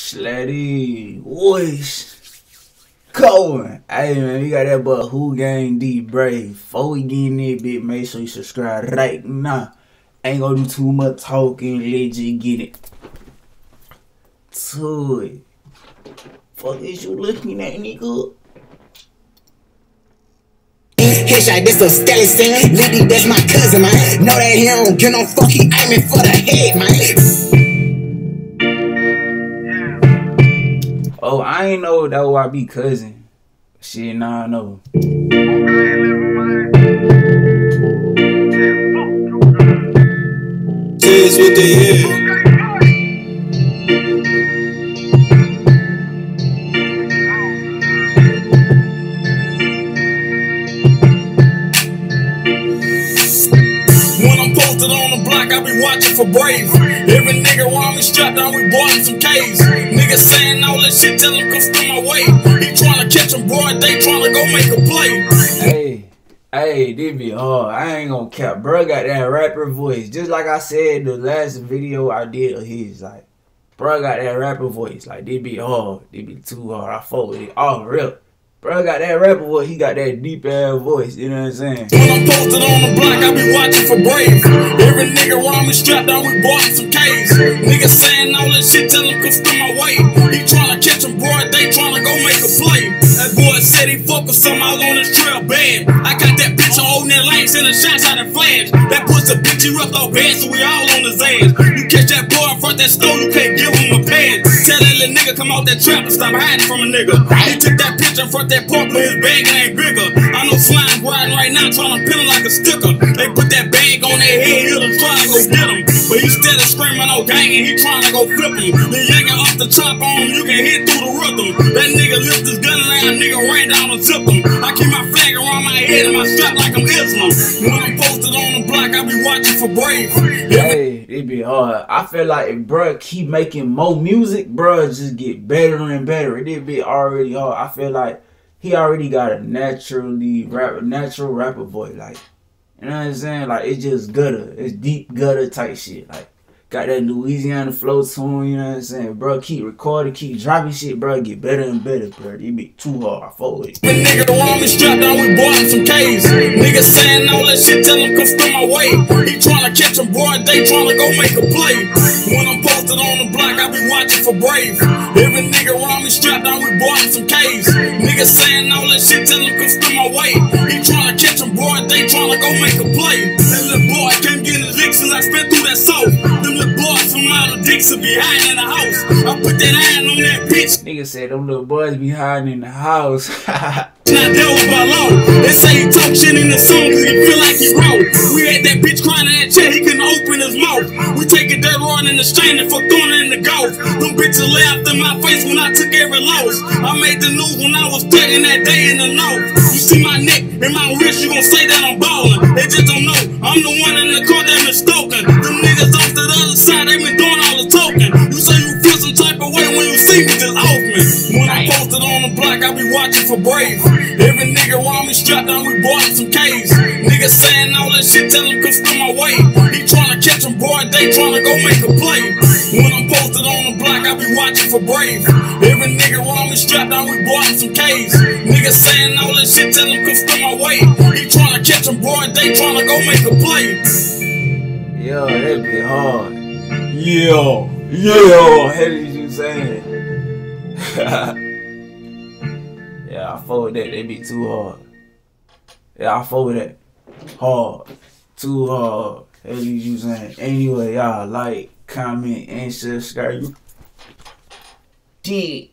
Slatty, voice. Cohen. Hey man, we got that but WhoGangDee brave. Before we get in there, bit, make sure you subscribe right now. Ain't gonna do too much talking, legit get it. To it. Fuck is you looking at, nigga? Headshot, this a Skelly son. Liddy, that's my cousin, man. Know that he don't get no fuck, he aiming for the head, man. I ain't know that would I be cousin. Shit, nah, I know. Kids with the. For brave. Every nigga around me strapped down, we bought some K's. Niggas saying all that shit, tell him come through my way. He trying to catch him broad, they trying to go make a play. Hey. Hey, this be hard. I ain't gonna cap. Bro got that rapper voice. Just like I said the last video I did of his. Like, bro got that rapper voice. Like, this be hard. This be too hard. I fought with it. All real. Bro got that rapper voice, he got that deep ass voice, you know what I'm saying? When I'm posted on the block, I be watching for brave. Every nigga around me strapped down, we bought some K's. Niggas saying all that shit, tell him come through my way. He tryna catch him broad, they tryna go make a play. That boy said he focused some out on his trail bad. I got that bitch on holding that lane, sending shots out of flash. That pussy bitch, he roughed off bad, so we all on his ass. You catch that boy in front that store, you can't give him a pad. Tell that little nigga come out that trap and stop hiding from a nigga. He took that picture in front that park, but his bag ain't bigger. I know slime riding right now, trying to pin him like a sticker. They put that bag on their head, he'll try to go get him. But he steady screaming no gang and he trying to go flip him. Then yanking off the top on him, you can hit through the rhythm. That nigga lift his gun around, nigga ran down and zip him. I keep my flag around my head and my strap like I'm Islam. When I'm posted on the block, I be watching for brave. Hey, it be hard. I feel like if bruh keep making more music, bruh just get better and better. It be already hard. I feel like he already got a naturally rap, natural rapper voice. Like, you know what I'm saying? Like, it's just gutter. It's deep gutter type shit. Like, got that Louisiana flow him, you know what I'm saying? Bro, keep recording, keep dropping shit, bro. Get better and better, bro. It be too hard. for it. The nigga around me strapped down, we bought some K's. Niggas saying all that shit, tell him come through my way. He trying to catch him broad, they trying to go make a play. When I'm posted on the block, I be watching for brave. Every nigga around me strapped down, we bought some K's. Niggas saying all that shit, tell him come through my way. He trying to catch him broad, they trying to go make a play. That little boy can't get his licks since I spent through that soap. Dicks will be hiding in the house. I put that iron on that bitch. Nigga said them little boys be hiding in the house. Not dealt with by law. They say he talk shit in the song cause he feel like he wrote. We had that bitch crying in that chair, he couldn't open his mouth. We take it dirt rod in the strain and fuck throwing it in the golf. Them bitches laughed in my face when I took every loss. I made the news when I was thugging that day in the north. You see my neck and my wrist, you gon' say that I'm of way when you see me just off me. When I posted on the block, I be watching for brave. Every nigga around me strapped down, we bought him some K's. Niggas saying all that shit, tell him come through my way. He trying to catch him broad, they trying to go make a play. When I'm posted on the block, I be watching for brave. Every nigga around me strapped down, we bought him some K's. Niggas saying all that shit, tell him come through my way. He trying to catch him broad, they trying to go make a play. Yo, that be hard. Yo, yo, hell is you saying? yeah, I with that. They be too hard. Yeah, I with that. Hard. Too hard. Is you saying? Anyway, y'all like, comment, and subscribe. Shit.